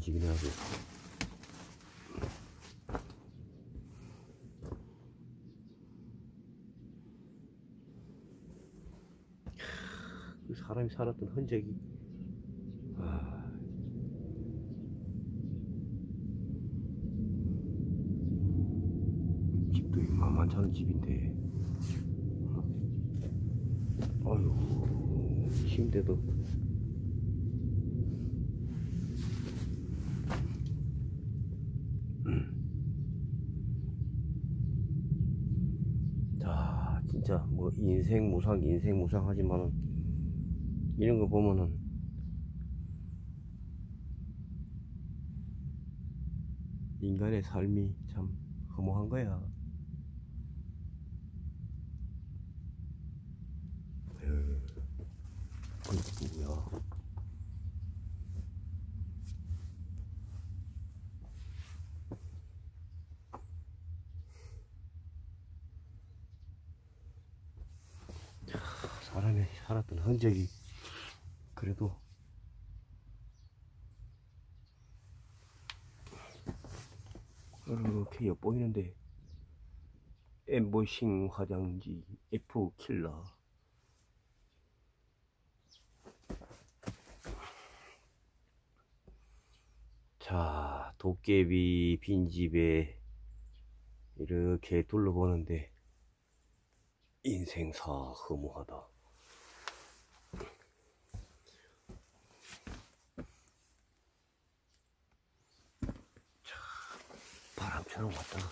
집이네 아주. 그 사람이 살았던 흔적이. 아, 집도 만만치 않은 집인데. 아유 침대도 인생 무상 인생 무상 하지만은 이런 거 보면은 인간의 삶이 참 허무한 거야. 그게 누구야? 자, 사람이 살았던 흔적이 그래도 이렇게 엿보이는데 엠보싱 화장지 F 킬러. 자 도깨비 빈집에 이렇게 둘러보는데 인생사 허무하다 바람처럼 왔다가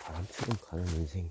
바람처럼 가는 인생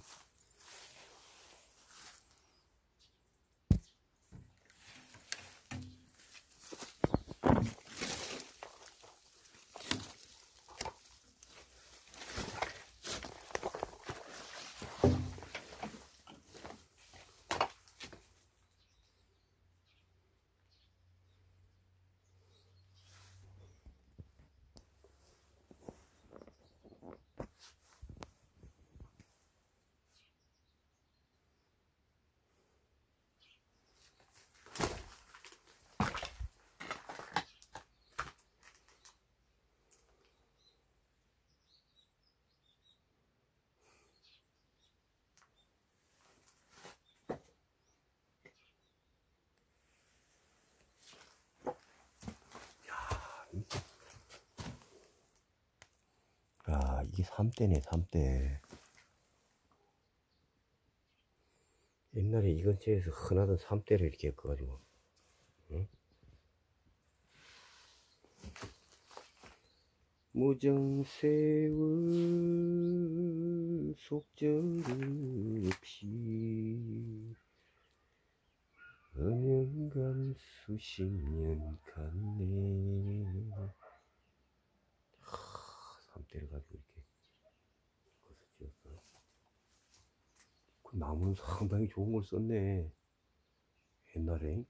야 이게 3대네 3대. 옛날에 이 근처에서 흔하던 3대를 이렇게 엮어가지고 응? 무정세월 속절 없이 은연감 수십 년 갔네. 삼대를 가지고 이렇게 거서 지었어. 그 나무는 상당히 좋은 걸 썼네. 옛날에.